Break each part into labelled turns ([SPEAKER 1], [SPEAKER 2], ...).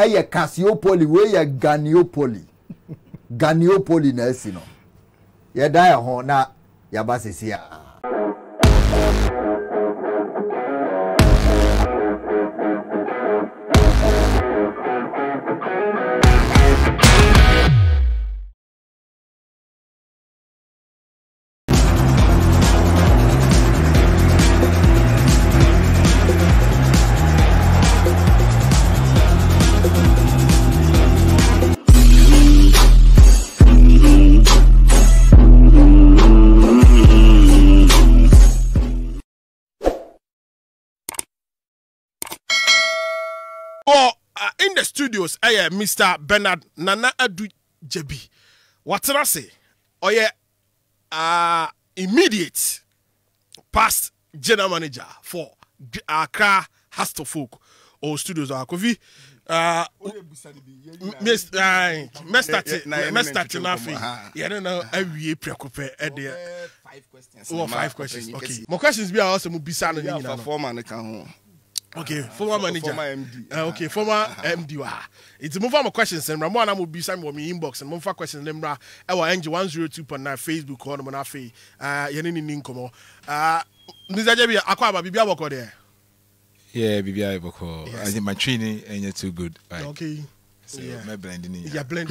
[SPEAKER 1] ɛyɛ Cassiopoly wei yɛ Ganeopoli Ganeopoli na asi no yɛda yɛ ho na yɛaba sisi a.
[SPEAKER 2] studios ɛyɛ mr bernard nana adu jabi watena se ɔyɛ uh, immediate past general manager for accra hostel folk ɔwɔ studios ɔ akofi mɛstate no afei yɛne no awie prɛko pɛ ɛdeɛ
[SPEAKER 3] five questions.
[SPEAKER 2] wɔ five questions okay. mo questions bi a ɔsɛ mo bisa no ne nyina no okay former manager
[SPEAKER 3] former MD.
[SPEAKER 2] uh, okay former md wɔ ha nti momfa mo questions no mmra mo ana mobisa me wɔ me inbox no momfa questions no mmra ɛwɔ ng 102.9 facebook hɔ nom no afei uh, yɛne ne ni nkɔmmɔ uh, mr Gyebi akɔ aba biribia bɔkɔ deɛ
[SPEAKER 4] Yeah, BBI Boko.
[SPEAKER 2] Yes.
[SPEAKER 4] I think my training ain't too good. Right?
[SPEAKER 2] okay Blend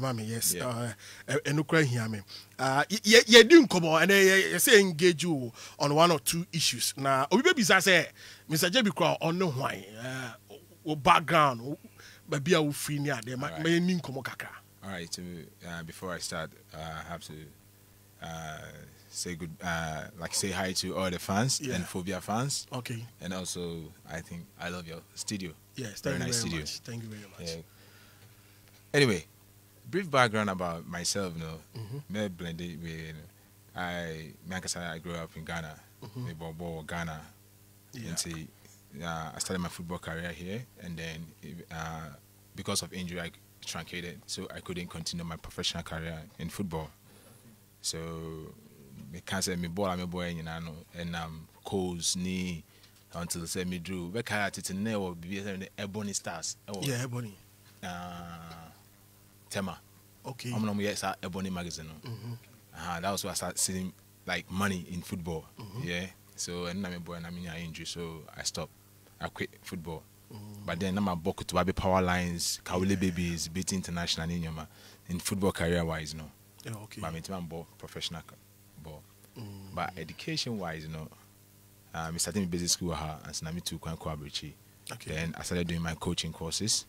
[SPEAKER 2] blend yes. Uh, hia me. Uh, yɛdi nkɔmmɔ ɛnɛ yɛ- yɛsɛ engage you on one or two issues. Na obi bɛbisa sɛ, Mr. Jebi kora ɔne hwan, uh, wo background, wo- baabi a wofiri ne adeɛ, ma yɛni nkɔmmɔ kakra.
[SPEAKER 4] All right. So uh, before I start, uh, I have to uh, say good, uh, like say hi to all the fans
[SPEAKER 2] Yeah.
[SPEAKER 4] and Phobia fans,
[SPEAKER 2] Okay.
[SPEAKER 4] and also I think I love your studio.
[SPEAKER 2] Yes,
[SPEAKER 4] Very
[SPEAKER 2] thank you
[SPEAKER 4] nice
[SPEAKER 2] very
[SPEAKER 4] studio.
[SPEAKER 2] much. Thank you very much.
[SPEAKER 4] Yeah. Anyway, brief background about myself. No,
[SPEAKER 2] Mhm.
[SPEAKER 4] me blended with. I, me ankasa, I grew up in Ghana. Me born Ghana.
[SPEAKER 2] Yeah.
[SPEAKER 4] And see, uh, I started my football career here, and then uh, because of injury, I truncated, so I couldn't continue my professional career in football. So, me can't say me ball, me boy, you know, and um, coals knee until say me drew. We can't it in there or be the Ebony Stars.
[SPEAKER 2] Yeah, Ebony.
[SPEAKER 4] Uh, Tema.
[SPEAKER 2] Okay.
[SPEAKER 4] I'm not yet Ebony magazine. no.
[SPEAKER 2] Mhm.
[SPEAKER 4] uh, that was where I started seeing like money in football. Yeah. So and I'm a boy and I'm in an injury, so I stopped. I quit football. But then I'm a book to Baby Power Lines, Kaule Babies, beat international in Yoma in football career wise, know.
[SPEAKER 2] Yeah, okay.
[SPEAKER 4] But I'm ball professional ball. But education wise, you know, um, I started my basic school ha and so I'm to Kwankwabrichi.
[SPEAKER 2] Okay.
[SPEAKER 4] Then I started doing my coaching courses.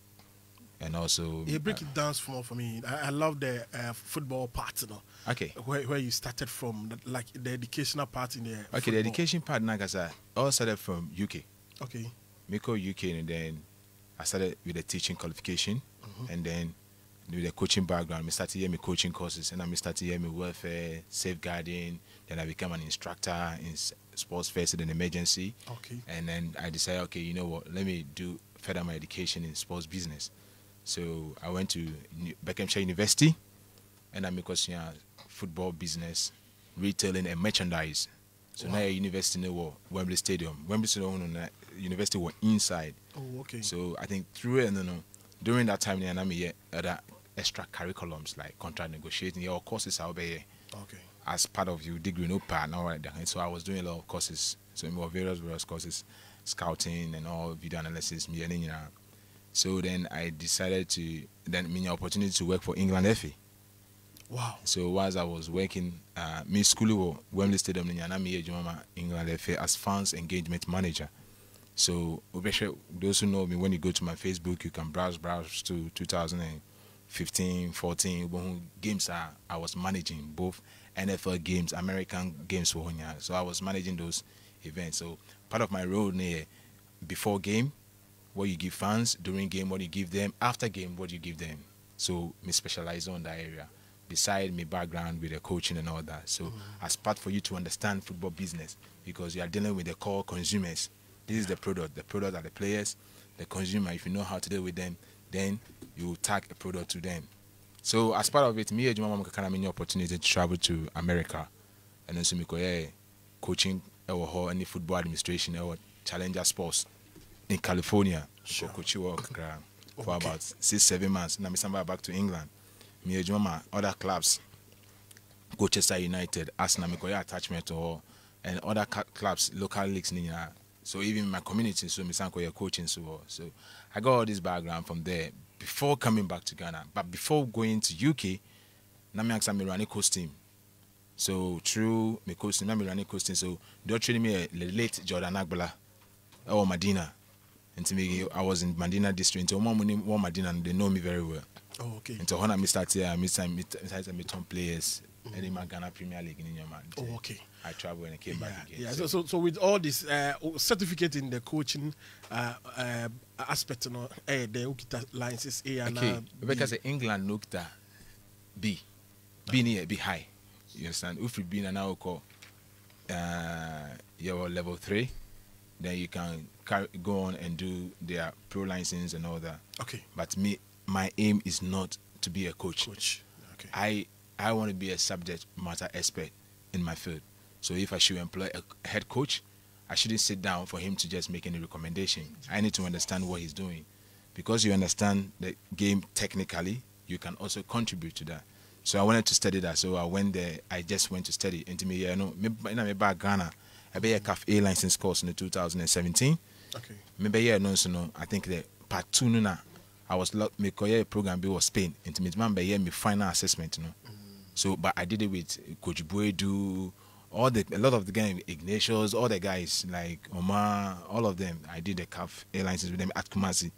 [SPEAKER 4] And also
[SPEAKER 2] Yeah, break
[SPEAKER 4] uh,
[SPEAKER 2] it down for, for me. I, I love the uh, football part, you know,
[SPEAKER 4] okay.
[SPEAKER 2] where, where you started from, the- like the educational part in there.
[SPEAKER 4] Okay, the education part guys I all started from UK.
[SPEAKER 2] Okay.
[SPEAKER 4] Miko UK and then I started with the teaching qualification and then with the coaching background. I started here my coaching courses and I started here my welfare, safeguarding. Then I became an instructor in sports first in an emergency.
[SPEAKER 2] Okay.
[SPEAKER 4] And then I decided, okay, you know what, let me do further my education in sports business. So I went to Buckinghamshire University and I'm because yeah, football business, retailing and merchandise. So now at university no Wembley Stadium. Wembley Stadium no, university were inside.
[SPEAKER 2] Oh, okay.
[SPEAKER 4] So I think through it, no, no, during that time, yeah, I'm here uh, other extra curriculums like contract negotiating, your courses out there
[SPEAKER 2] okay.
[SPEAKER 4] as part of your degree, no part, now. And so I was doing a lot of courses, so more various various courses, scouting and all video analysis, me and you know. So then I decided to then mean opportunity to work for England FA.
[SPEAKER 2] Wow.
[SPEAKER 4] So whilst I was working, uh, me school wo Wembley Stadium in Yanami Ejumama England FA as fans engagement manager. So those who know me, when you go to my Facebook, you can browse browse to 2015, 14 when games are I was managing both NFL games, American games for Honya. So I was managing those events. So part of my role near before game, what you give fans during game, what you give them after game, what you give them. So me specialize on that area. Beside my background with the coaching and all that. So as part for you to understand football business because you are dealing with the core consumers. This is the product. The product are the players, the consumer. If you know how to deal with them, then you tag a product to them. So as part of it, me and Juma kind of opportunity to travel to America, and then so me coaching any football administration or Challenger Sports in California.
[SPEAKER 2] Sure.
[SPEAKER 4] Coach you work. for about six seven months me san back to england me ma other clubs Colchester United, Arsenal, Mikoya attachment to all, and other clubs, local leagues, ni nyinaa. So even my community, so me sanko your coaching so. So I got all this background from there before coming back to Ghana. But before going to UK, na me aksa me coach team. So through me coach team, na me running coach team. So they training me a late Jordan Agbala or Medina. And me, I was in Medina district. Until one one Medina, and they know me very well.
[SPEAKER 2] Oh, okay.
[SPEAKER 4] nti hɔ na me start here me start me start me turn players ɛne ma Ghana Premier League ne nyɛma
[SPEAKER 2] Oh, okay.
[SPEAKER 4] I travel and I came
[SPEAKER 2] Yeah,
[SPEAKER 4] back again
[SPEAKER 2] yeah. So, so, so with all this uh, certificate in the coaching uh, uh, aspect, you know, eh, the Ukita licenses A and
[SPEAKER 4] okay
[SPEAKER 2] B.
[SPEAKER 4] say England looked at B B near B high you understand if we be now call uh your level 3 then you can carry, go on and do their pro license and all that
[SPEAKER 2] Okay,
[SPEAKER 4] but me my aim is not to be a coach
[SPEAKER 2] coach. Okay.
[SPEAKER 4] I I want to be a subject matter expert in my field. So if I should employ a head coach, I shouldn't sit down for him to just make any recommendation. I need to understand what he's doing. Because you understand the game technically, you can also contribute to that. So I wanted to study that. So I went there. I just went to study into me. You know, my back Ghana. A CAF A license course in 2017
[SPEAKER 2] Okay.
[SPEAKER 4] maybe yeah no so no i think the part two no na i was lock me koye program bi was spain. Into me man be yeah me final assessment no. So but i did it with coach Buedu all the a lot of the guys ignatius all the guys like omar all of them i did the caf airlines with them at kumasi.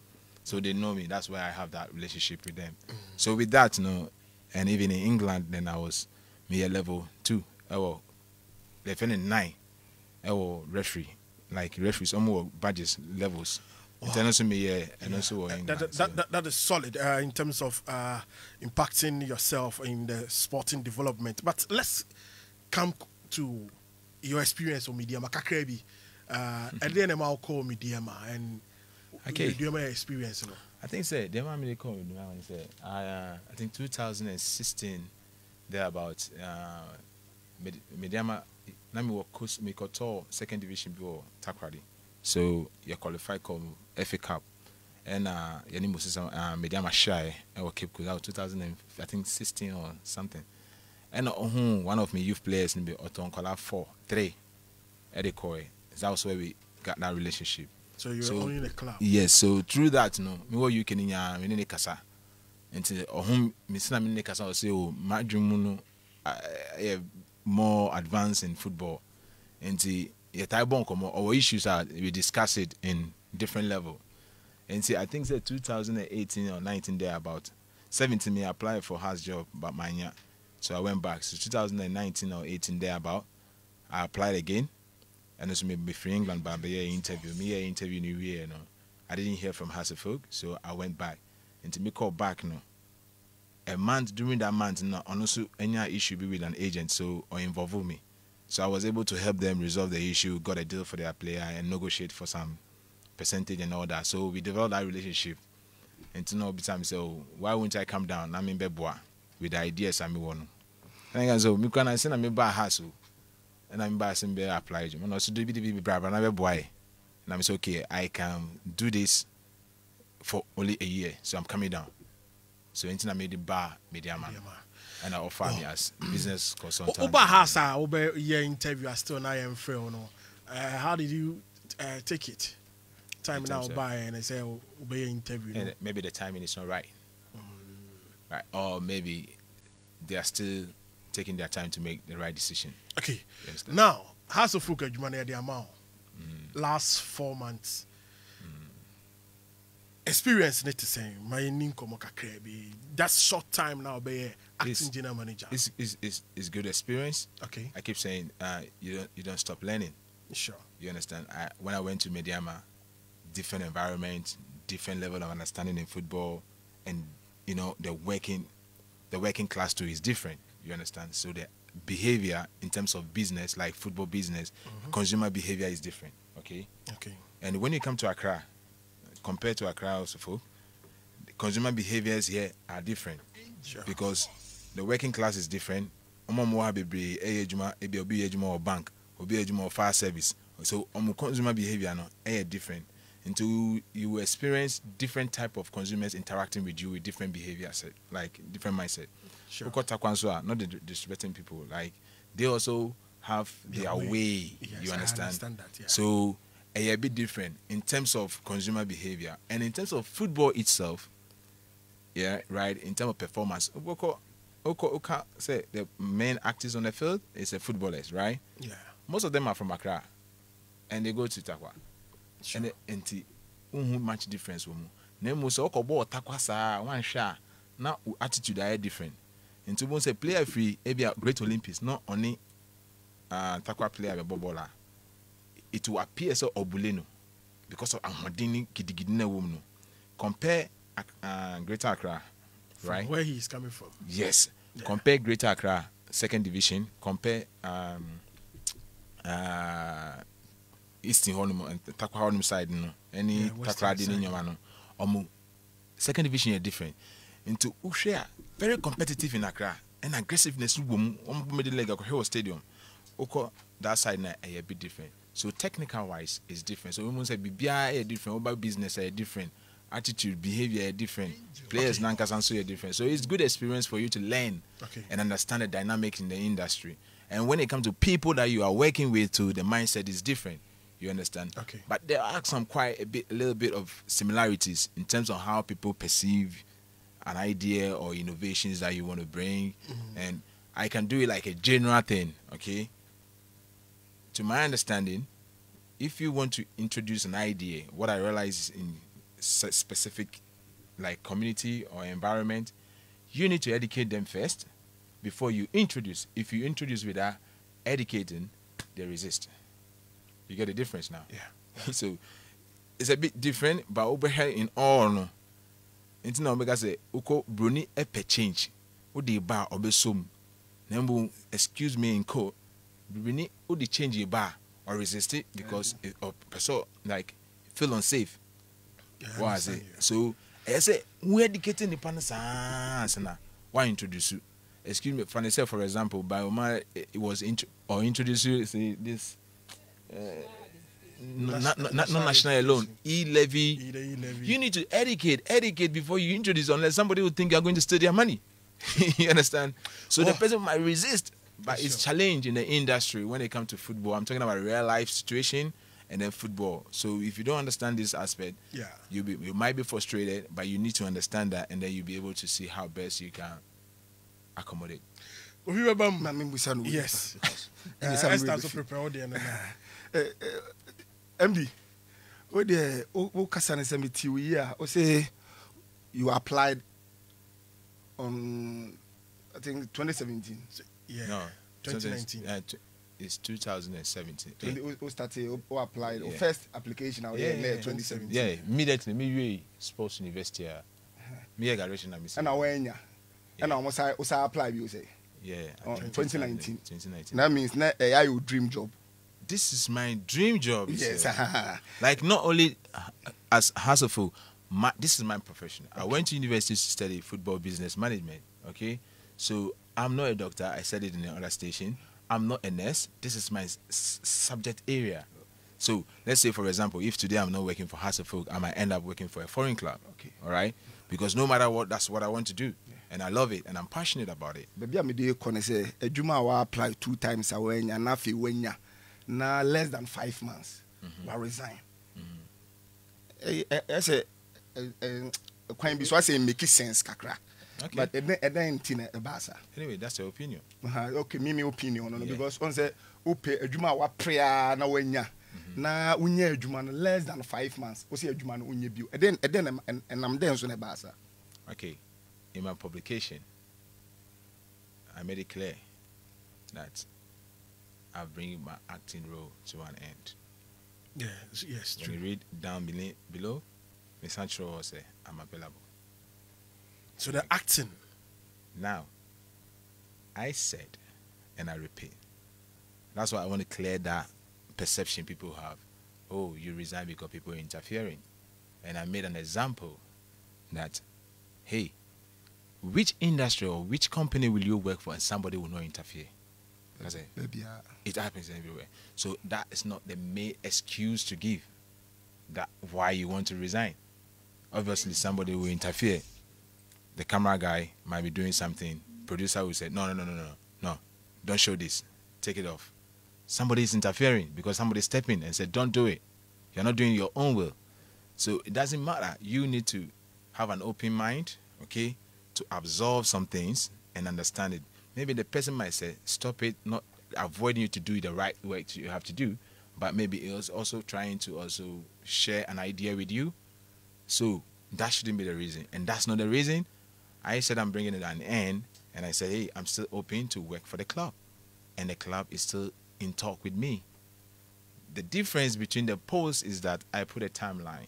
[SPEAKER 4] So they know me. That's why i have that relationship with them. So with that no and even in england then i was me a level two. Oh they finished nine ɛwɔ referee like referees ɔmo wɔ badges levels nti ɛno nso meyɛ ɛno nso wɔ
[SPEAKER 2] That,
[SPEAKER 4] england
[SPEAKER 2] is solid uh, in terms of uh, impacting yourself in the sporting development. But let's come to your experience on Medeama Kakrebi. Uh, and then I'm call Medeama and
[SPEAKER 4] Okay.
[SPEAKER 2] Medeama experience.
[SPEAKER 4] I think say the man me call me when say I uh, I think 2016 there about uh Medeama na me work coach me koto second division bi wɔ Takoradi so you qualify come FA Cup. And uh yani Moses uh Medeama shy ɛwɔ Cape Coast that was 2000 and, I think 16 or something. And uh, one of my youth players ni be Otto Nkola 4 3 Eddie Coy that was where we got that relationship.
[SPEAKER 2] So you're
[SPEAKER 4] So-
[SPEAKER 2] only in the club.
[SPEAKER 4] yes so through that no me wɔ uk no nyaa me ne ne kasa. Nti ɔho mesina me ne ne kasa ɔsɛ o madwene mu no ah, ɛyɛ more advanced in football. Nti yɛtae bɔ nkɔmmɔ. Ɔwɔ issues a we discuss it in different level. Nti i think sɛ 2018 or 19 there about 17 me apply for house job but manya so i went back. So 2019 or 18 there about i applied again. And also maybe free England but yeah interview. Me yeah interview new year no I didn't hear from Hasselfolk so I went back. Me call back no a month during that month no and also any issue be with an agent so or involve me. So I was able to help them resolve the issue got a deal for their player and negotiate for some percentage and all that. So we developed that relationship. And to know every time so why won't I come down? I mean beboa with the ideas I'm one. And I so me can I send me back house and I'm back and be apply you know so do be be brave and I be boy. And I'm say okay I can do this for only a year so I'm coming down so anything I made the bar media man
[SPEAKER 2] Mediama.
[SPEAKER 4] and I offer me as business consultant
[SPEAKER 2] Oba Hasa, Oba your interview, I still not am fair. No. Uh, how did you uh, take it? Time now by and I say Oba your interview. no?
[SPEAKER 4] maybe the timing is not right right or maybe they are still taking their time to make the right decision
[SPEAKER 2] Okay. Now, House of Fuka Jumane the amount last four months. Experience net the same. My income kakrebi. That's short time now. Be acting
[SPEAKER 4] It's-
[SPEAKER 2] general manager.
[SPEAKER 4] it's, it's, it's, it's good experience
[SPEAKER 2] Okay,
[SPEAKER 4] I keep saying uh, you don't you don't stop learning
[SPEAKER 2] sure.
[SPEAKER 4] You understand? I, when I went to Medeama, different environment, different level of understanding in football, and you know the working, the working class too is different. You understand? So the behavior in terms of business, like football business, consumer behavior is different. Okay.
[SPEAKER 2] Okay,
[SPEAKER 4] And when you come to Accra, compared to Accra the consumer behaviors here are different
[SPEAKER 2] sure.
[SPEAKER 4] because the working class is different ọmọ ọmọ ha bebree ɛyɛ adwuma ebi obi yɛ adwuma wɔ bank obi yɛ adwuma wɔ fire service so ɔmo consumer behaviour no ɛyɛ different until you experience different type of consumers interacting with you with different behavior set, like different mindset.
[SPEAKER 2] Sure.
[SPEAKER 4] Oko Takwanso are not the disrespecting people, like they also have
[SPEAKER 2] Their
[SPEAKER 4] their
[SPEAKER 2] way.
[SPEAKER 4] way.
[SPEAKER 2] Yes,
[SPEAKER 4] you
[SPEAKER 2] I
[SPEAKER 4] understand?
[SPEAKER 2] understand that, yeah.
[SPEAKER 4] So a, a bit different in terms of consumer behavior and in terms of football itself. Yeah, right. In terms of performance, Oko, Oko, Oko say the main actors on the field is the footballers, right?
[SPEAKER 2] Yeah.
[SPEAKER 4] Most of them are from Accra, and they go to Takwa.
[SPEAKER 2] Sure.
[SPEAKER 4] ɛne nti wohu much difference wɔ mu na mmom sɛ wokɔbɔ ɔtakwa saa a woanhwɛ a na attitude ayɛ different nti wobɛhu sɛ player firi ebia great olympics na ɔne uh, takwa player bɛbɔ bɔɔl a it will appear sɛ ɔbule no because of ahoɔden ne gidigidi na ɛwɔ mu no compare uh, greater accra
[SPEAKER 2] From
[SPEAKER 4] right
[SPEAKER 2] where he is coming from.
[SPEAKER 4] Yes.
[SPEAKER 2] Yeah.
[SPEAKER 4] Compare Greater Accra, second division. Compare um, uh, Eastern Honum and Takwa Honum side. No,
[SPEAKER 2] Western
[SPEAKER 4] Takra
[SPEAKER 2] side.
[SPEAKER 4] ni nyama no. Omu second division is different. Into Ushare very competitive in Accra and aggressiveness. Wum, omu middle leg akwa stadium. Oko that side na a bit different. So technical wise is different. So we must say bibia a different. About business a different. Attitude, behavior are different. Players
[SPEAKER 2] Okay.
[SPEAKER 4] nankas and so are different. So it's good experience for you to learn
[SPEAKER 2] Okay.
[SPEAKER 4] and understand the dynamics in the industry. And when it comes to people that you are working with, too, the mindset is different. You understand?
[SPEAKER 2] Okay.
[SPEAKER 4] But there are some quite a bit, a little bit of similarities in terms of how people perceive an idea or innovations that you want to bring. Mm-hmm. And I can do it like a general thing. Okay. To my understanding, if you want to introduce an idea, what I realize is in specific like community or environment, you need to educate them first before you introduce. If you introduce without educating, they resist. You get the difference now.
[SPEAKER 2] Yeah.
[SPEAKER 4] so it's a bit different, but over here in all no. Na omega say uko broni epe change. Wo de ba obesom. Na mbu excuse me in co. Wo de change e ba or resist it because it, or person like feel unsafe.
[SPEAKER 2] Yeah,
[SPEAKER 4] What I say? So I say we educating the pan saa na why introduce you? Excuse me, for say for example, by Omar it was intro, or introduce you say this uh, not, not, not, not national alone, e levy.
[SPEAKER 2] You levy-
[SPEAKER 4] You need to educate, educate before you introduce, unless somebody will think you're going to steal their money. you understand? So the
[SPEAKER 2] Oh.
[SPEAKER 4] person might resist, but
[SPEAKER 2] Yes,
[SPEAKER 4] it's
[SPEAKER 2] sir.
[SPEAKER 4] challenge in the industry when it comes to football. I'm talking about real life situation and then football. So if you don't understand this aspect,
[SPEAKER 2] Yeah.
[SPEAKER 4] you be, you might be frustrated, but you need to understand that, and then you'll be able to see how best you can accommodate.
[SPEAKER 2] Obi bɛba mu.
[SPEAKER 3] na mebusa no
[SPEAKER 2] Yes. Uh,
[SPEAKER 3] Ɛne sɛ
[SPEAKER 2] Esther
[SPEAKER 3] mmerɛ
[SPEAKER 2] nso
[SPEAKER 3] bɛfi.
[SPEAKER 2] prepare wo deɛ no na.
[SPEAKER 3] mb wo deɛ wo- wokasa no sɛ meti wo yi a you applied on i think 2017
[SPEAKER 2] Yeah.
[SPEAKER 4] No,
[SPEAKER 2] 2019.
[SPEAKER 4] Uh, it's 2017.
[SPEAKER 3] Twenty- wo started wo applied
[SPEAKER 4] Yeah.
[SPEAKER 3] first application a
[SPEAKER 4] Yeah, yeah, yeah.
[SPEAKER 3] 2017
[SPEAKER 4] Yeah, immediately me we sports university. Uh, me a graduation say.
[SPEAKER 3] ɛna woanya ɛna ɔmo sa wo sa apply wo sɛ
[SPEAKER 4] Yeah,
[SPEAKER 3] Oh,
[SPEAKER 4] I think
[SPEAKER 3] 2019.
[SPEAKER 4] 2019.
[SPEAKER 3] that means na ɛyɛ your dream job
[SPEAKER 4] this is my dream job. you
[SPEAKER 3] yes
[SPEAKER 4] say. like not only uh, as Hasselful, my, this is my profession. I went to university to study football business management. Okay, so I'm not a doctor. I said it in the other station. I'm not a nurse. This is my subject area. So let's say, for example, if today I'm not working for Hearts of Oak, I might end up working for a foreign club.
[SPEAKER 3] Okay.
[SPEAKER 4] All right, because no matter what, that's what I want to do, and I love it, and I'm passionate about it.
[SPEAKER 3] baabi a mede kɔ no sɛ adwuma a woapply two times a woanya na afei woanya na less than five months mm-hmm. wa resign Ɛyɛ- ɛ- ɛsɛ ɛ- ɛ- kwan bi so asɛ make sense kakra
[SPEAKER 4] Okay.
[SPEAKER 3] but ɛdɛn ɛdɛn nti na ɛbaa saa
[SPEAKER 4] Anyway, that's your opinion.
[SPEAKER 3] Aha, okay me me opinion no no
[SPEAKER 4] Yeah.
[SPEAKER 3] because ɔn sɛ wopɛ adwuma a waprea na woanya na wonya adwuma no less than five months wo sɛ adwuma no wonya bio ɛdɛn ɛdɛn ɛnam dɛn so na ɛbaa saa
[SPEAKER 4] Okay, in my publication, I made it clear that I bring my acting role to an end.
[SPEAKER 2] Yeah. Yes.
[SPEAKER 4] When
[SPEAKER 2] True.
[SPEAKER 4] you read down below, below Miss Sancho will say, I'm available.
[SPEAKER 2] So the acting.
[SPEAKER 4] Now, I said, and I repeat, that's why I want to clear that perception people have. Oh, you resign because people are interfering. And I made an example that, hey, which industry or which company will you work for and somebody will not interfere? That's it.
[SPEAKER 3] baabi a
[SPEAKER 4] It happens everywhere. So that is not the main excuse to give. that why you want to resign. Obviously, somebody will interfere. The camera guy might be doing something. Producer will say, no, no, no, no, no, no, don't show this. Take it off. Somebody is interfering because somebody stepped in and said, don't do it. You're not doing your own will. So it doesn't matter. You need to have an open mind, okay, to absorb some things and understand it. Maybe the person might say, stop it, not avoiding you to do the right way you have to do, but maybe it was also trying to also share an idea with you. So that shouldn't be the reason. And that's not the reason. I said I'm bringing it an end, and I said, hey, I'm still open to work for the club. And the club is still in talk with me. The difference between the posts is that I put a timeline.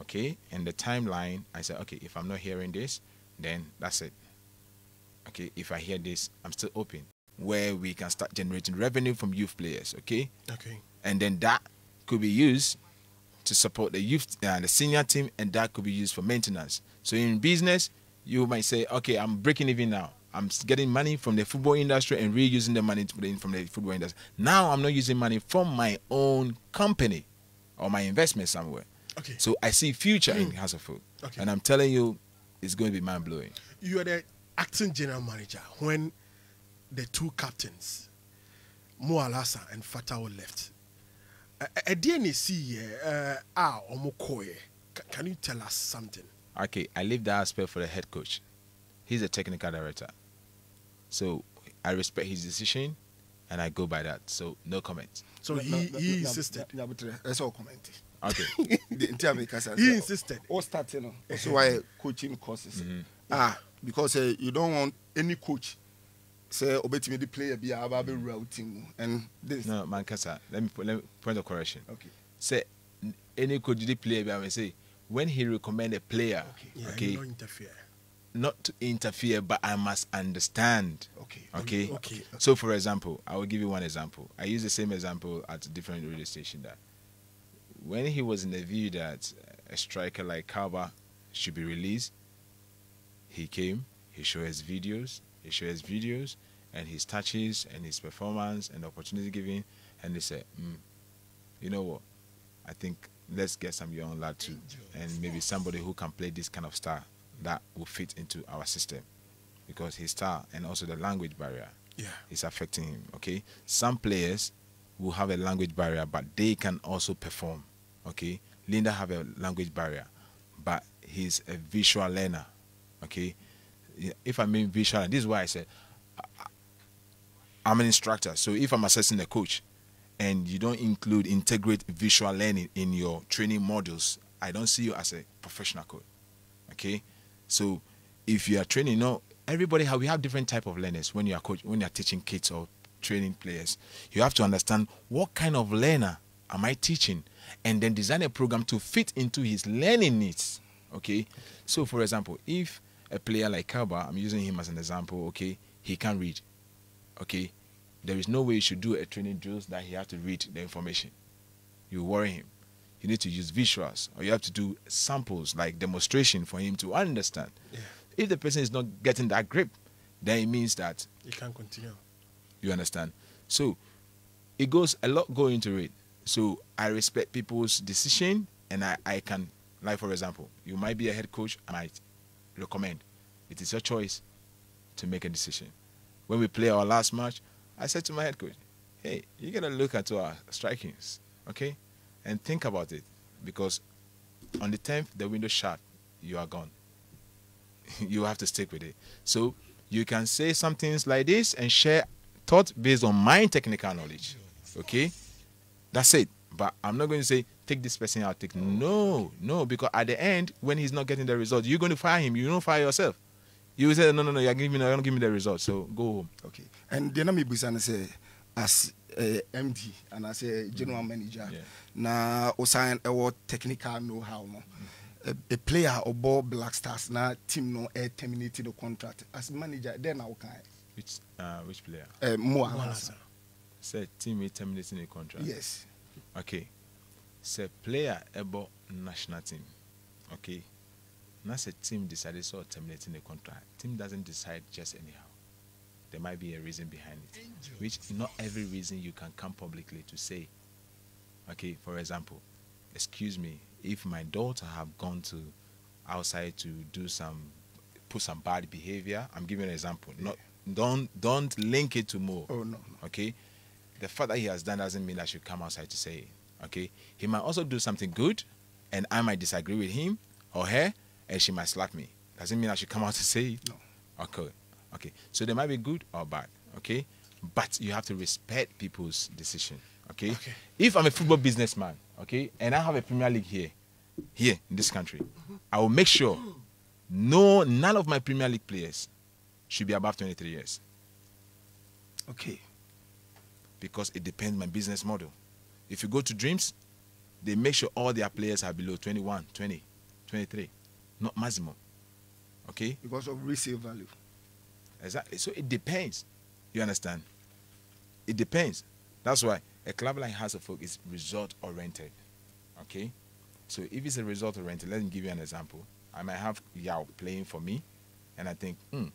[SPEAKER 4] Okay? And the timeline, I said, okay, if I'm not hearing this, then that's it. Okay, if I hear this, I'm still open. Where we can start generating revenue from youth players, okay?
[SPEAKER 2] Okay.
[SPEAKER 4] And then that could be used to support the youth uh, the senior team and that could be used for maintenance. So in business, you might say, okay, I'm breaking even now. I'm getting money from the football industry and reusing the money from the football industry. Now I'm not using money from my own company or my investment somewhere.
[SPEAKER 2] Okay.
[SPEAKER 4] So I see future in Hasselfield.
[SPEAKER 2] Okay.
[SPEAKER 4] And I'm telling you, it's going to be mind blowing.
[SPEAKER 2] You are the acting general manager when the two captains, Mo Alasa and Fatao left. A DNC uh, ah Omokoye. Can you tell us something?
[SPEAKER 4] Okay, I leave that aspect for the head coach. He's a technical director. So I respect his decision and I go by that. So no comment.
[SPEAKER 2] So he, he insisted.
[SPEAKER 3] That's all comment.
[SPEAKER 4] Okay.
[SPEAKER 3] nti a meka
[SPEAKER 2] He insisted.
[SPEAKER 3] o start no so why coaching courses ah because uh, you don't want any coach say obetimi the player bi a aba be wo team mu and this
[SPEAKER 4] No, Mankasa, let me, let me point of correction.
[SPEAKER 3] okay
[SPEAKER 4] Say any coach the player play, I may say when he recommend a player,
[SPEAKER 2] Yeah,
[SPEAKER 4] okay,
[SPEAKER 2] No interfere.
[SPEAKER 4] not to interfere, but I must understand.
[SPEAKER 3] okay
[SPEAKER 4] Okay.
[SPEAKER 2] Okay.
[SPEAKER 4] So, for example, I will give you one example. I use the same example at a different radio station. That when he was in the view that a striker like Kaba should be released, he came. He showed his videos. He showed his videos and his touches and his performance and opportunity giving, and they said, mm, "You know what? I think let's get some young lad too, and maybe somebody who can play this kind of style that will fit into our system." because his style and also the language barrier
[SPEAKER 2] Yeah.
[SPEAKER 4] is affecting him. Okay, some players will have a language barrier, but they can also perform. Okay, Linda have a language barrier, but he's a visual learner. Okay, if I mean visual, this is why I said I- I'm an instructor. So if I'm assessing a coach, and you don't include integrate visual learning in your training modules, I don't see you as a professional coach. Okay, so if you are training, you know, everybody have we have different type of learners when you are coach when you are teaching kids or training players. You have to understand what kind of learner am I teaching, and then design a program to fit into his learning needs. Okay, so for example, if a player like Kaba, I'm using him as an example. Okay, he can read. Okay, there is no way you should do a training drills that he have to read the information. You worry him. You need to use visuals, or you have to do samples like demonstration for him to understand.
[SPEAKER 2] Yeah.
[SPEAKER 4] If the person is not getting that grip, then it means that
[SPEAKER 2] You can't continue.
[SPEAKER 4] you understand. So it goes a lot go into it. So I respect people's decision, and I I can like for example, you might be a head coach. And I might recommend. It is your choice to make a decision. When we play our last match, I said to my head coach, "Hey, you gotta look at our strikings, okay, and think about it, because on the tenth the window shut, you are gone. you have to stick with it. So you can say some things like this and share thoughts based on my technical knowledge, okay? That's it. But I'm not going to say take this person out. Take no, no, because at the end, when he's not getting the result, you're going to fire him. You don't fire yourself. You say no, no, no. You're giving me, not giving me the result. So go home.
[SPEAKER 3] okay and deɛ na mebusa no sɛ as uh, md anaasɛ general manager
[SPEAKER 4] Yeah.
[SPEAKER 3] na wosan ɛwɔ technical know how no a, a player a ɔbɔ black stars na team no ɛ terminate the contract as manager dɛn na wokae
[SPEAKER 4] Which uh, which player?
[SPEAKER 3] uh, mo alasa
[SPEAKER 4] Said teammate terminating the contract.
[SPEAKER 3] yes
[SPEAKER 4] Okay. Say player ebo national team. Okay. Now say team decided so terminating the contract. Team doesn't decide just anyhow. There might be a reason behind it. Which not every reason you can come publicly to say. Okay, for example, excuse me, if my daughter have gone to outside to do some put some bad behavior, I'm giving an example. Not don't don't link it to more.
[SPEAKER 3] Oh, no, no.
[SPEAKER 4] Okay. The fact that he has done doesn't mean I should come outside to say it. Okay. He might also do something good and I might disagree with him or her and she might slap me. Doesn't mean I should come out to say it.
[SPEAKER 3] No.
[SPEAKER 4] Okay. Okay. So they might be good or bad. Okay. But you have to respect people's decision. Okay.
[SPEAKER 2] Okay.
[SPEAKER 4] If I'm a football businessman, okay, and I have a Premier League here, here in this country, mm-hmm. I will make sure no none of my Premier League players should be above 23 years
[SPEAKER 3] Okay.
[SPEAKER 4] because it depends my business model. If you go to Dreams, they make sure all their players are below 21, 20, 23, not maximum. Okay?
[SPEAKER 3] Because of resale value.
[SPEAKER 4] Exactly. So it depends. You understand? It depends. That's why a club like Hearts of Oak is resort oriented. Okay? So if it's a result oriented, let me give you an example. I might have Yao playing for me, and I think, hmm,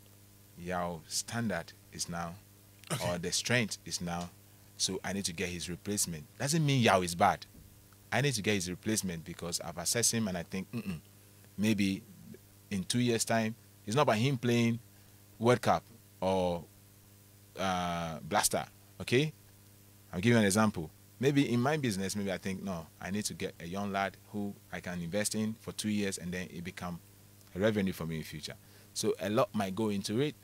[SPEAKER 4] Yao standard is now, or the strength is now, so I need to get his replacement. Doesn't mean Yao is bad. I need to get his replacement because I've assessed him and I think, mm maybe in two years' time, it's not about him playing World Cup or uh, Blaster. Okay, I'll give you an example. Maybe in my business, maybe I think no, I need to get a young lad who I can invest in for two years and then it become a revenue for me in future. So a lot might go into it.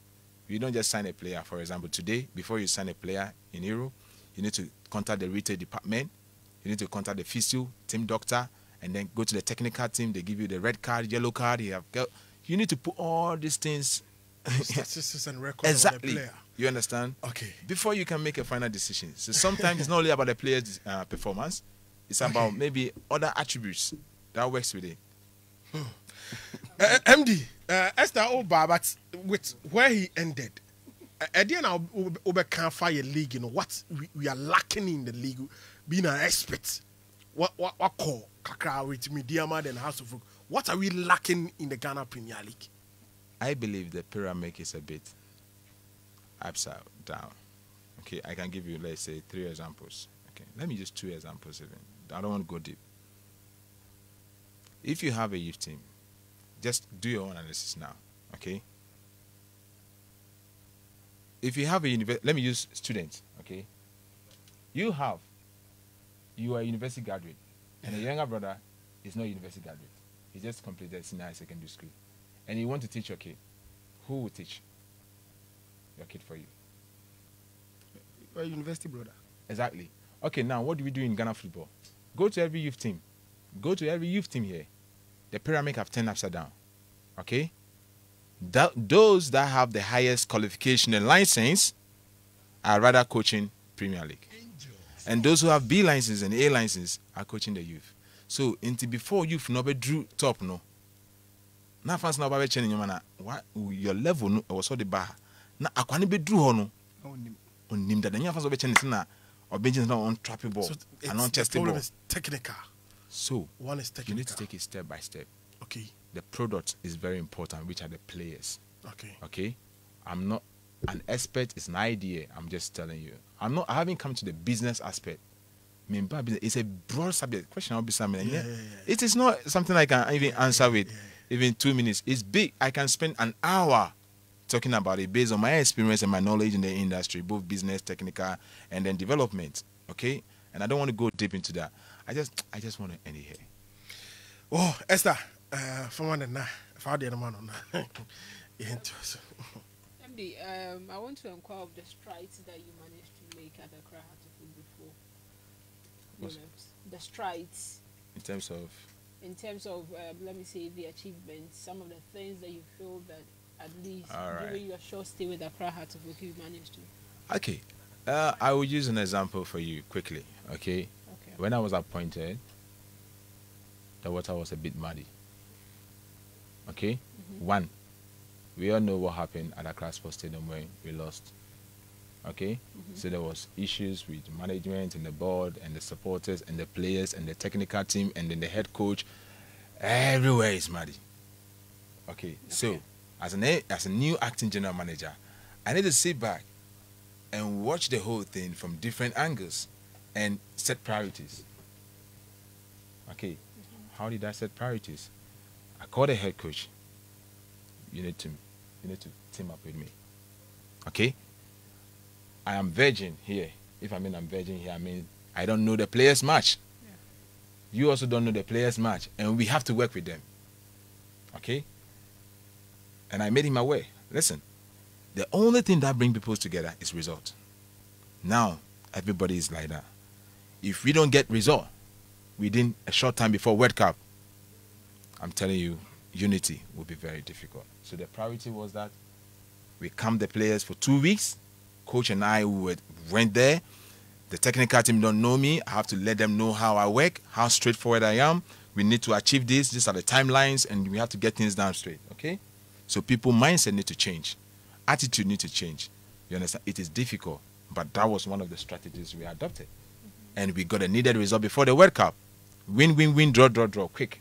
[SPEAKER 4] You don't just sign a player. For example, today before you sign a player in Europe, you need to contact the retail department. You need to contact the physio team doctor, and then go to the technical team. They give you the red card, yellow card. You have you need to put all these things
[SPEAKER 2] Statistics and records of the
[SPEAKER 4] exactly.
[SPEAKER 2] player.
[SPEAKER 4] You understand?
[SPEAKER 2] Okay.
[SPEAKER 4] Before you can make a final decision. So sometimes it's not only about the player's uh, performance. It's about maybe other attributes that works with it.
[SPEAKER 2] Uh, MD, uh, Esther Oba, but with where he ended, uh, at the end, Oba can't fire league. You know what we, we are lacking in the league, being an expert. What what what call Kakra with Medeama and Hearts of Oak? What are we lacking in the Ghana Premier League?
[SPEAKER 4] I believe the pyramid is a bit upside down. Okay, I can give you, let's say, three examples. Okay, let me use two examples even. I don't want to go deep. If you have a youth team, just do your own analysis now. Okay. If you have a university, let me use students. Okay. You have, you are a university graduate, and a younger brother is not a university graduate. He just completed senior high secondary school, and you want to teach your kid. Who will teach your kid for you?
[SPEAKER 3] You're a university brother.
[SPEAKER 4] Exactly. Okay, now what do we do in Ghana football? Go to every youth team. Go to every youth team here. The pyramid have turned upside down. Okay? That, those that have the highest qualification and license are rather coaching Premier League. And those who have B licenses and A licenses are coaching the youth. So until before youth no be drew top no. Na fans na ba be chene nyoma na what your level no was so the bar. Na akwane be drew ho no. Onim dada nyɛ afa sɛ ɔbɛkyɛ ne se na ɔbɛgyina na ɔn trape ball
[SPEAKER 2] So
[SPEAKER 4] and ɔn
[SPEAKER 2] problem
[SPEAKER 4] ball
[SPEAKER 2] is technical.
[SPEAKER 4] so
[SPEAKER 2] One is
[SPEAKER 4] you
[SPEAKER 2] technical.
[SPEAKER 4] need to take it step by step
[SPEAKER 2] Okay.
[SPEAKER 4] the product is very important which are the players
[SPEAKER 2] Okay.
[SPEAKER 4] okay i'm not an expert is an idea i'm just telling you. I'm not i haven't come to the business aspect. I mean, it's a broad subject. Question i'll be something
[SPEAKER 2] Yeah,
[SPEAKER 4] yeah,
[SPEAKER 2] yeah,
[SPEAKER 4] it is not something i can even answer with even two minutes. It's big. I can spend an hour talking about it based on my experience and my knowledge in the industry both business technical and then development okay? And i don't want to go deep into that. I just i just want to end it here.
[SPEAKER 2] Oh, Esther, uh, from one and now, Father and man on that. Interesting.
[SPEAKER 5] Um, I want to inquire of the strides that you managed to make at Accra of Oak before.
[SPEAKER 4] What's-
[SPEAKER 5] the strides
[SPEAKER 4] in terms of
[SPEAKER 5] in terms of, um, let me say, the achievements, some of the things that you feel that at least
[SPEAKER 4] All right.
[SPEAKER 5] during your short stay with Accra Heart of Oak you managed to.
[SPEAKER 4] Okay. Uh, I will use an example for you quickly. Okay.
[SPEAKER 5] Okay.
[SPEAKER 4] When I was appointed, the water was a bit muddy. Okay. One, we all know what happened at Accra Sports Stadium when we lost. Okay. Mm-hmm. So there was issues with management and the board and the supporters and the players and the technical team and then the head coach. Everywhere is muddy. Okay. So as an as a new acting general manager, I need to sit back and watch the whole thing from different angles and set priorities. Okay, mm-hmm. how did I set priorities? I called the head coach. You need to, you need to team up with me. Okay. I am virgin here. If I mean I'm virgin here, I mean I don't know the players much. You also don't know the players much, and we have to work with them. Okay. And I made him aware. Listen, the only thing that brings people together is result. Now everybody is like that. If we don't get result within a short time before World Cup, I'm telling you, unity will be very difficult. So the priority was that we camped the players for two weeks. Coach and I were- went there. The technical team don't know me. I have to let them know how I work, how straightforward I am. We need to achieve this. These are the timelines, and we have to get things down straight. Okay? So people mindset need to change, attitude need to change. You understand? It is difficult, but that was one of the strategies we adopted, and we got a needed result before the World Cup. Win, win, win, draw, draw, draw, quick.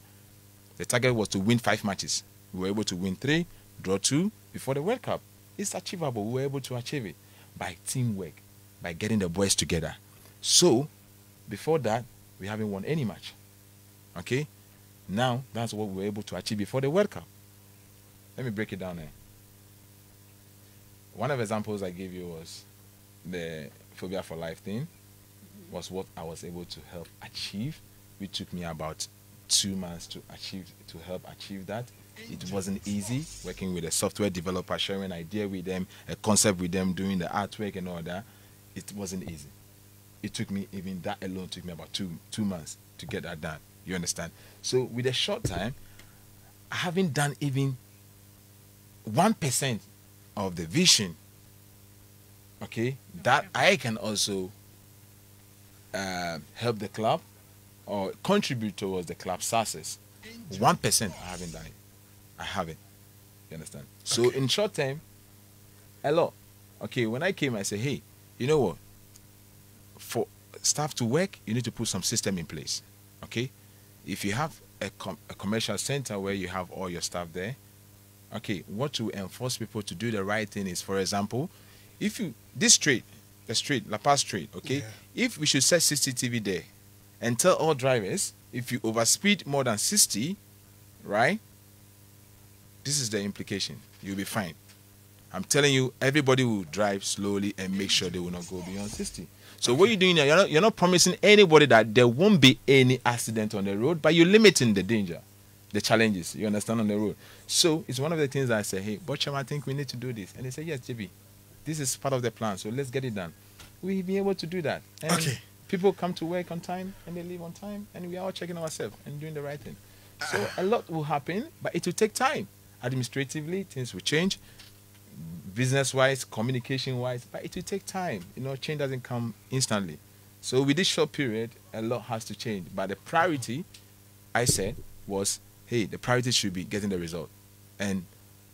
[SPEAKER 4] The target was to win five matches. We were able to win three, draw two before the World Cup. It's achievable. We were able to achieve it by teamwork, by getting the boys together. So, before that, we haven't won any match. Okay? Now, that's what we were able to achieve before the World Cup. Let me break it down there. One of the examples I gave you was the Phobia for Life thing, was what I was able to help achieve. It took me about two months to achieve to help achieve that. It wasn't easy working with a software developer, sharing an idea with them, a concept with them, doing the artwork and all that. It wasn't easy. It took me even that alone took me about two two months to get that done. You understand? So with a short time, I haven't done even one percent of the vision. Okay, that I can also uh, help the club or contribute towards the club's success. One percent, I haven't done it. I haven't. You understand? So in short term, a lot. Okay, when I came, I said, hey, you know what? For staff to work, you need to put some system in place. Okay, if you have a, com- a commercial center where you have all your staff there, okay, what to enforce people to do the right thing is, for example, if you this street, the street, La Paz Street, okay, if we should set CCTV there and tell all drivers if you overspeed more than 60, right? This is the implication. You'll be fine. I'm telling you, everybody will drive slowly and make sure they will not go beyond 60. So what you're doing now, you're not, you're not promising anybody that there won't be any accident on the road, but you're limiting the danger, the challenges. You understand on the road. So it's one of the things that I say, hey, Bochum, I think we need to do this, and they say, yes, JB, this is part of the plan, so let's get it done. We've been able to do that. And
[SPEAKER 2] Okay.
[SPEAKER 4] People come to work on time and they leave on time, and we are all checking ourselves and doing the right thing. So ah. a lot will happen, but it will take time. Administratively, things will change business wise, communication wise, but it will take time. You know, change doesn't come instantly. So with this short period, a lot has to change. But the priority, I said, was hey, the priority should be getting the result. And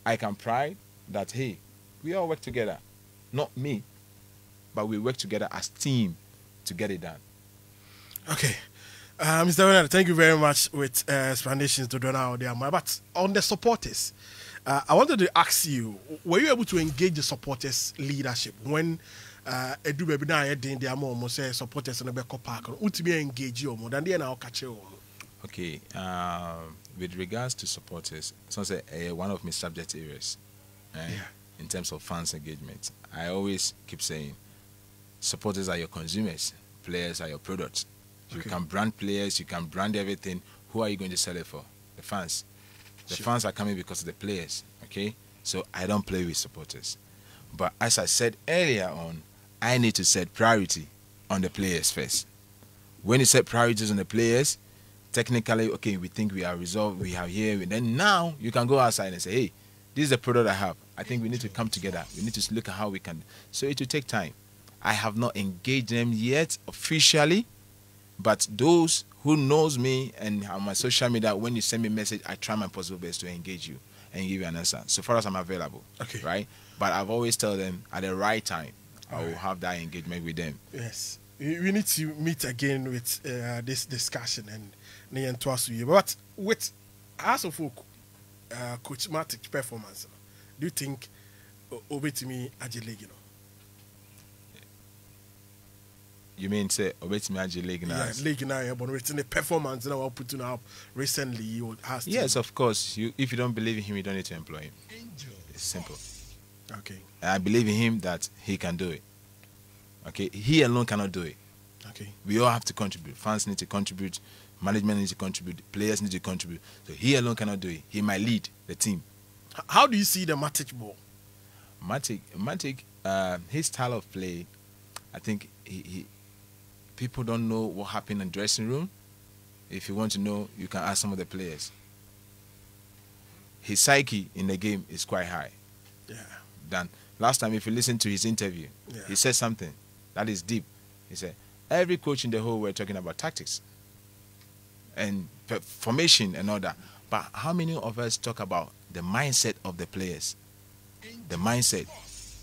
[SPEAKER 4] I can pride that hey, we all work together. Not me, but we work together as team to get it done.
[SPEAKER 2] Okay. Uh, Mr. Bernard, thank you very much with uh, explanations to Donna Odiama. But on the supporters, uh, I wanted to ask you, were you able to engage the supporters leadership when uh, Edu Baby na ayɛ in de ama ɔmo sɛ supporters no bɛkɔ park no wotumi engage dan deɛ na ɔka kyerɛ ɔmo
[SPEAKER 4] Okay, um, with regards to supporters, so say uh, one of my subject areas, eh,
[SPEAKER 2] Yeah.
[SPEAKER 4] in terms of fans engagement, I always keep saying, supporters are your consumers, players are your products. You can brand players, you can brand everything. Who are you going to sell it for? The fans. The
[SPEAKER 2] Sure.
[SPEAKER 4] fans are coming because of the players. Okay, so I don't play with supporters, but as I said earlier on, I need to set priority on the players first. When you set priorities on the players, technically, okay, we think we are resolved, we are here, and then now you can go outside and say, hey, this is the product I have. I think we need to come together. We need to look at how we can. So it will take time. I have not engaged them yet officially, but those who knows me and on my social media, when you send me a message, I try my possible best to engage you and give you an answer. So far as I'm available,
[SPEAKER 2] Okay.
[SPEAKER 4] right? But I've always tell them at the right time, I will have that engagement with them.
[SPEAKER 2] Yes. We need to meet again with uh, this discussion and to aso yie. But with as of Folk uh, coach Matic performance, do you think o- obetumi agye league no?
[SPEAKER 4] You mean say obetimi agye league now?
[SPEAKER 2] Yeah, league now, yeah, but written the performance that we're putting up recently you has to-
[SPEAKER 4] Yes, of course. You if you don't believe in him, you don't need to employ him. It's simple.
[SPEAKER 2] Okay,
[SPEAKER 4] And I believe in him that he can do it. Okay, he alone cannot do it.
[SPEAKER 2] okay,
[SPEAKER 4] We all have to contribute. Fans need to contribute. Management needs to contribute. Players need to contribute. So he alone cannot do it. He might lead the team.
[SPEAKER 2] How do you see the Matic ball?
[SPEAKER 4] Matic, Matic, uh, his style of play, I think he, he, people don't know what happened in the dressing room. If you want to know, you can ask some of the players. His psyche in the game is quite high.
[SPEAKER 2] Yeah,
[SPEAKER 4] Than last time, if you listen to his interview,
[SPEAKER 2] Yeah.
[SPEAKER 4] he said something that is deep. He said, "Every coach in the whole world we're talking about tactics and formation and all that, but how many of us talk about the mindset of the players? The mindset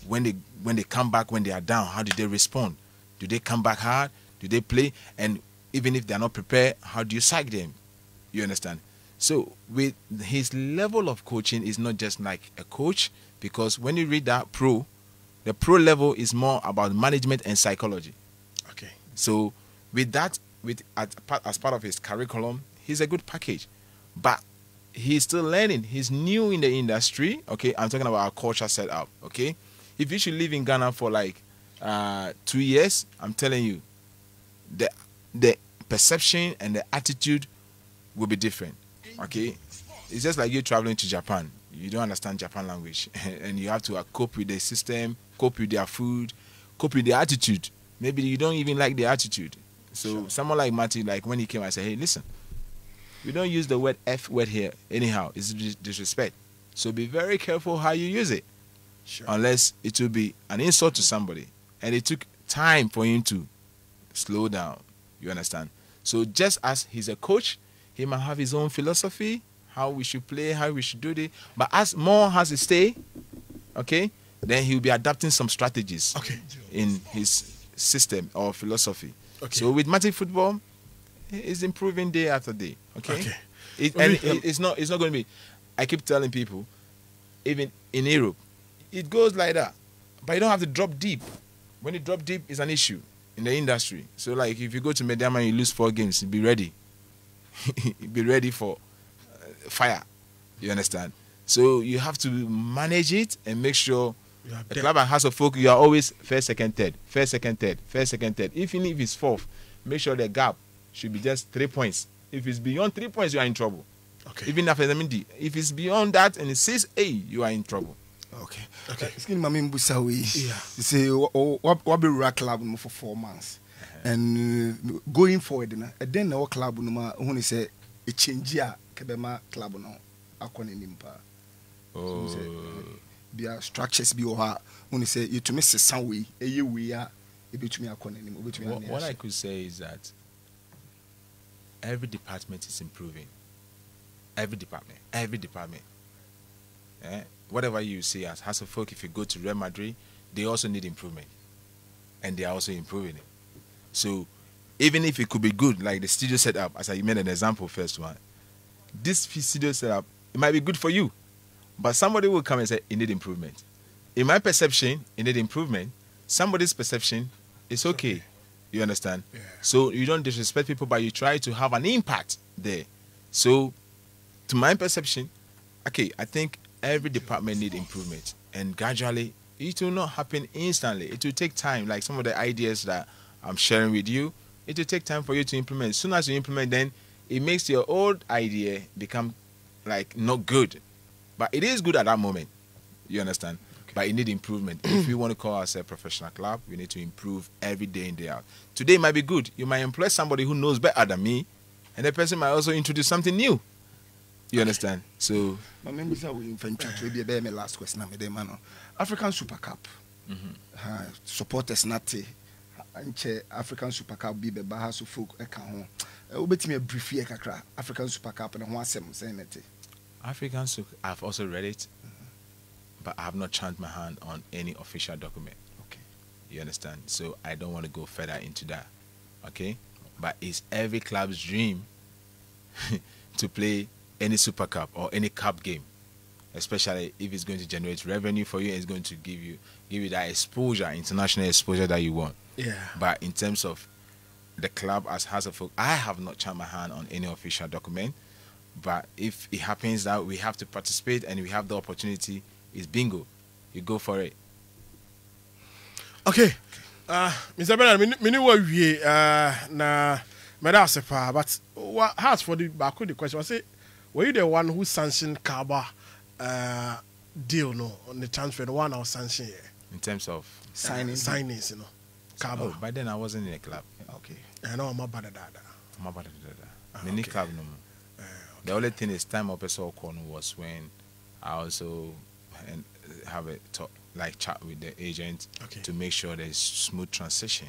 [SPEAKER 4] when they when they come back when they are down, how do they respond? Do they come back hard? Do they play? And even if they are not prepared, how do you psych them? You understand? So with his level of coaching is not just like a coach because when you read that pro, the pro level is more about management and psychology.
[SPEAKER 2] okay,
[SPEAKER 4] So with that, with as part, as part of his curriculum, he's a good package, but he's still learning. He's new in the industry. Okay, I'm talking about our culture setup. Okay, if you should live in Ghana for like uh, two years, I'm telling you, the the perception and the attitude will be different. Okay, it's just like you traveling to Japan. You don't understand Japan language, and you have to uh, cope with the system, cope with their food, cope with their attitude. Maybe you don't even like the attitude. So someone like Marty, like when he came, I said, "Hey, listen, we don't use the word f word here anyhow. It's disrespect. So be very careful how you use it,
[SPEAKER 2] sure.
[SPEAKER 4] unless it will be an insult to somebody." And it took time for him to slow down. You understand? So just as he's a coach, he might have his own philosophy, how we should play, how we should do it. But as more has to stay, okay, then he'll be adapting some strategies
[SPEAKER 2] Okay.
[SPEAKER 4] in his system or philosophy.
[SPEAKER 2] Okay.
[SPEAKER 4] So with Magic football, it's improving day after day. Okay.
[SPEAKER 2] Okay.
[SPEAKER 4] It, and
[SPEAKER 2] um,
[SPEAKER 4] it- it's not it's not going to be. I keep telling people, even in Europe, it goes like that, but you don't have to drop deep. When you drop deep, it's an issue in the industry. So like if you go to Medeama and you lose four games, be ready. be ready for uh, fire. You understand? So you have to manage it and make sure the club and Hearts of Oak, you are always first, second, third, first, second, third, first, second, third. Even if it's fourth, make sure the gap should be just three points. If it's beyond three points, you are in trouble.
[SPEAKER 2] Okay.
[SPEAKER 4] Even after D, if it's beyond that and it says A, you are in trouble.
[SPEAKER 3] Okay.
[SPEAKER 2] Okay.
[SPEAKER 3] Skin we.
[SPEAKER 2] Yeah.
[SPEAKER 3] You say what be rura club no for four months. And uh, going forward na and then our club no ma who say a change a kebema club no akɔ n'anim paa.
[SPEAKER 4] Oh,
[SPEAKER 3] So, bia structures bi wɔ hɔ a wone sɛ yɛtumi sesa wei ɛyɛ wei a ɛbɛtumi akɔ n'anim wobɛtumi
[SPEAKER 4] what,
[SPEAKER 3] ane
[SPEAKER 4] what I could say is that every department is improving. Every department, every department. Eh? Whatever you see Hearts of Oak, if you go to Real Madrid, they also need improvement, and they are also improving it. So, even if it could be good, like the studio setup, as I made an example first one, this studio setup it might be good for you, but somebody will come and say it need improvement. In my perception, it need improvement. Somebody's perception is okay. You understand?
[SPEAKER 2] Yeah.
[SPEAKER 4] So you don't disrespect people, but you try to have an impact there. So, to my perception, okay, I think every department need improvement, and gradually it will not happen instantly. It will take time. Like some of the ideas that I'm sharing with you, it will take time for you to implement. As soon as you implement, then it makes your old idea become like not good, but it is good at that moment. You understand? But it need improvement. if we want to call ourselves a professional club, we need to improve every day in day out. Today might be good. You might employ somebody who knows better than me, and the person might also introduce something new. You understand? So
[SPEAKER 3] ma membisa wei mfa ntwitwe bi ɛbɛyɛ me last question a mede ma no african super cup Ha, supporters nate nkyɛ african super cup bi bɛba ha so folk ɛka ho Eh, wobɛtumi abrifie kakra african super cup no ho asɛm sɛn ne te
[SPEAKER 4] African Souk, I've also read it, but I have not chanced my hand on any official document.
[SPEAKER 3] okay.
[SPEAKER 4] You understand? So I don't want to go further into that. Okay? But it's every club's dream to play any Super Cup or any cup game. Especially if it's going to generate revenue for you and it's going to give you give you that exposure, international exposure that you want.
[SPEAKER 2] Yeah.
[SPEAKER 4] But in terms of the club as Hearts of Oak, I have not tried my hand on any official document. But if it happens that we have to participate and we have the opportunity, it's bingo. You go for it.
[SPEAKER 2] okay uh, mr bernard mene- mene wa wie uh, na mɛda ase but wa heart for the baako the question say were you the one who sanctioned kaba uh, deal no on the transfer the one I was sanction here
[SPEAKER 4] In terms of
[SPEAKER 3] signing.
[SPEAKER 2] signings you know kaba
[SPEAKER 4] oh, by then I wasn't in the club.
[SPEAKER 3] Okay.
[SPEAKER 2] I know I'm about that
[SPEAKER 4] I'm about to do that.
[SPEAKER 2] Ah,
[SPEAKER 4] Many
[SPEAKER 2] okay.
[SPEAKER 4] club no more. The only thing is time up a corner was when I also and have a talk like chat with the agent
[SPEAKER 2] Okay.
[SPEAKER 4] to make sure there's smooth transition.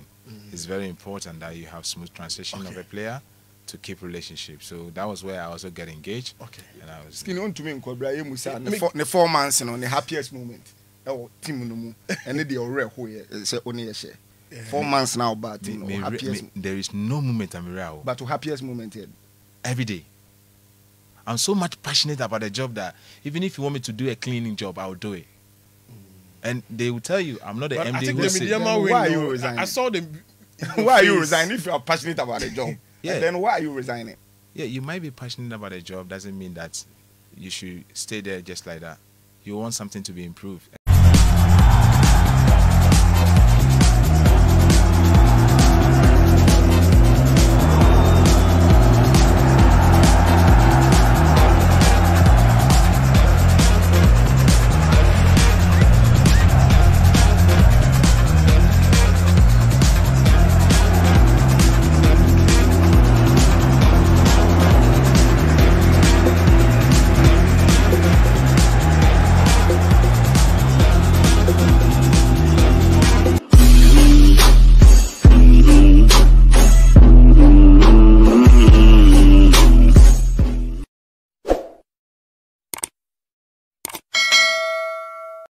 [SPEAKER 4] It's very important that you have smooth transition of a player to keep relationship. So that was where I also get engaged.
[SPEAKER 2] Okay.
[SPEAKER 4] And I was
[SPEAKER 3] skin on nkɔbra yɛ mu sa ne
[SPEAKER 2] Me-
[SPEAKER 3] four- ne four months no ne happiest moment Oh team no mu ɛne deɛ ɔwerɛ ho yɛ sɛ ɔne yɛ hyɛ four months na ɔba
[SPEAKER 4] me,
[SPEAKER 3] team no
[SPEAKER 4] me,
[SPEAKER 3] happiest
[SPEAKER 4] me, there is no moment I'm real.
[SPEAKER 3] but o happiest moment yɛ
[SPEAKER 4] every day. I'm so much passionate about the job that even if you want me to do a cleaning job, I'll do it. Mm. And they will tell you I'm not the
[SPEAKER 2] but I
[SPEAKER 4] MD
[SPEAKER 2] think
[SPEAKER 4] who
[SPEAKER 2] the
[SPEAKER 4] say,
[SPEAKER 2] media
[SPEAKER 3] Then why
[SPEAKER 2] win,
[SPEAKER 3] you
[SPEAKER 2] no, I,
[SPEAKER 3] resigning?
[SPEAKER 2] I saw them
[SPEAKER 3] why are you
[SPEAKER 2] face.
[SPEAKER 3] resigning if you are passionate about the job
[SPEAKER 4] Yeah.
[SPEAKER 3] then why are you resigning
[SPEAKER 4] yeah, you might be passionate about a job doesn't mean that you should stay there just like that. You want something to be improved.